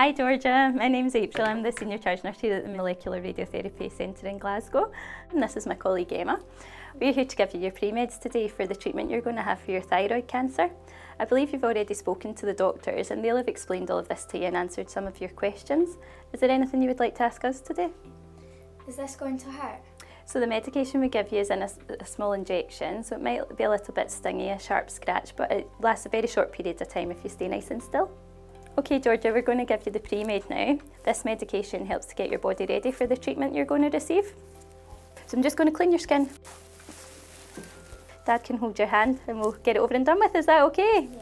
Hi Georgia, my name's April. I'm the Senior Charge Nurse here at the Molecular Radiotherapy Centre in Glasgow. And this is my colleague Emma. We're here to give you your pre-meds today for the treatment you're going to have for your thyroid cancer. I believe you've already spoken to the doctors and they'll have explained all of this to you and answered some of your questions. Is there anything you would like to ask us today? Is this going to hurt? So the medication we give you is in a, a, small injection, so it might be a little bit stingy, a sharp scratch, but it lasts a very short period of time if you stay nice and still. Okay Georgia, we're going to give you the pre-med now. This medication helps to get your body ready for the treatment you're going to receive. So I'm just going to clean your skin. Dad can hold your hand and we'll get it over and done with. Is that okay? Yeah.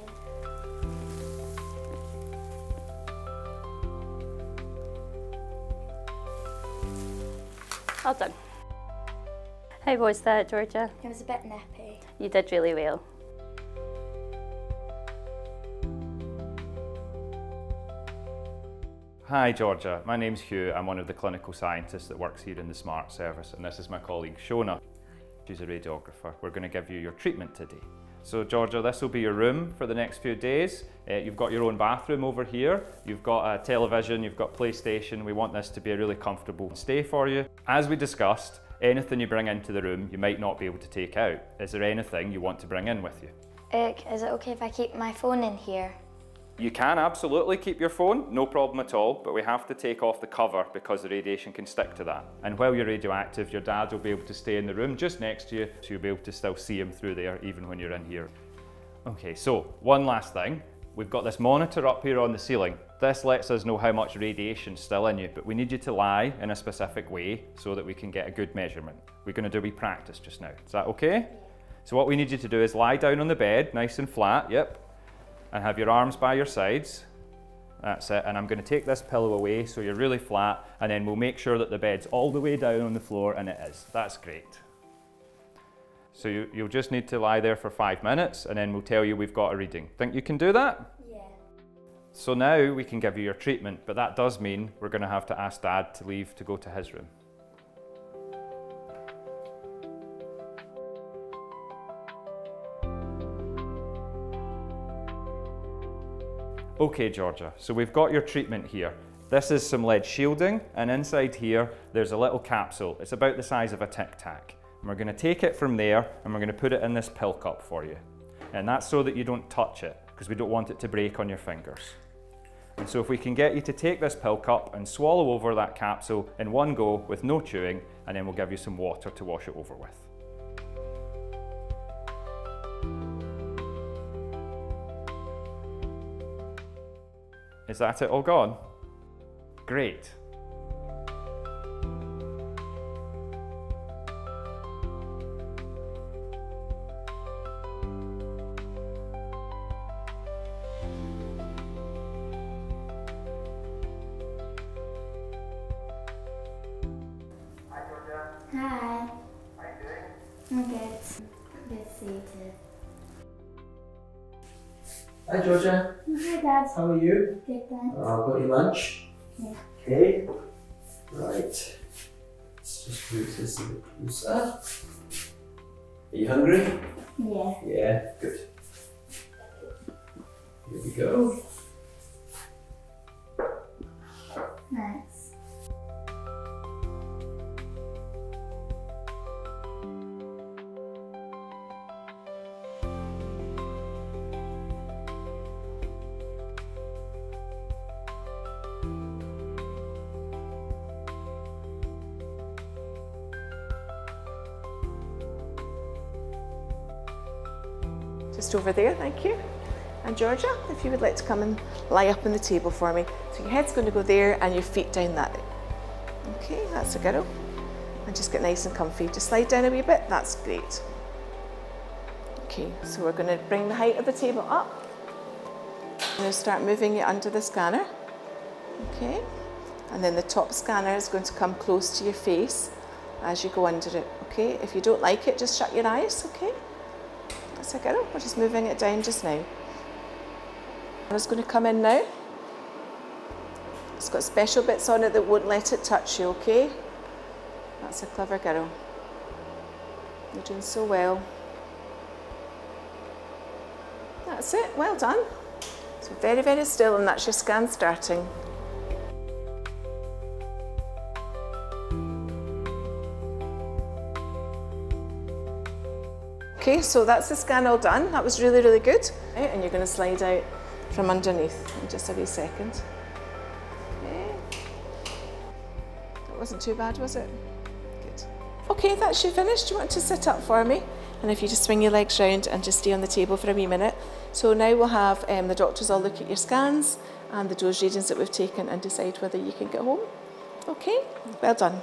All done. How was that, Georgia? It was a bit nippy. You did really well. Hi Georgia, my name's Hugh. I'm one of the clinical scientists that works here in the SMaRT service and this is my colleague Shona. She's a radiographer. We're going to give you your treatment today. So Georgia, this will be your room for the next few days. Uh, you've got your own bathroom over here. You've got a television, you've got PlayStation. We want this to be a really comfortable stay for you. As we discussed, anything you bring into the room you might not be able to take out. Is there anything you want to bring in with you? Is it okay if I keep my phone in here? You can absolutely keep your phone, no problem at all, but we have to take off the cover because the radiation can stick to that. And while you're radioactive, your dad will be able to stay in the room just next to you, so you'll be able to still see him through there even when you're in here. Okay, so one last thing. We've got this monitor up here on the ceiling. This lets us know how much radiation's still in you, but we need you to lie in a specific way so that we can get a good measurement. We're gonna do a wee practice just now. Is that okay? So what we need you to do is lie down on the bed, nice and flat, yep, and have your arms by your sides. That's it, and I'm going to take this pillow away so you're really flat and then we'll make sure that the bed's all the way down on the floor and it is. That's great. So you, you'll just need to lie there for five minutes and then we'll tell you we've got a reading. Think you can do that? Yeah. So now we can give you your treatment, but that does mean we're going to have to ask Dad to leave to go to his room. Okay, Georgia, so we've got your treatment here. This is some lead shielding, and inside here, there's a little capsule. It's about the size of a Tic Tac. And we're gonna take it from there, and we're gonna put it in this pill cup for you. And that's so that you don't touch it, because we don't want it to break on your fingers. And so if we can get you to take this pill cup and swallow over that capsule in one go with no chewing, and then we'll give you some water to wash it over with. Is that it all gone? Great. Hi. How are you doing? I'm good. Good to see you too. Hi Georgia, Hi Dad. how are you? Good thanks. Uh, got your lunch? Yeah. Okay. Right. Let's just move this a bit closer. Are you hungry? Yeah. Yeah, good. Here we go. Just over there, thank you. And Georgia, if you would like to come and lie up on the table for me. So your head's going to go there and your feet down that. Okay, that's a girl. And just get nice and comfy. Just slide down a wee bit, that's great. Okay, so we're going to bring the height of the table up. I'm going to start moving it under the scanner. Okay, and then the top scanner is going to come close to your face as you go under it. Okay, if you don't like it, just shut your eyes. Okay. That's a girl. We're just moving it down just now. Just going to come in now. It's got special bits on it that won't let it touch you, okay? That's a clever girl. You're doing so well. That's it, well done. So very, very still and that's your scan starting. Okay, so that's the scan all done. That was really, really good. And you're going to slide out from underneath in just a wee second. Okay. That wasn't too bad, was it? Good. Okay, that's you finished. Do you want to sit up for me? And if you just swing your legs round and just stay on the table for a wee minute. So now we'll have um, the doctors all look at your scans and the dose readings that we've taken and decide whether you can get home. Okay, well done.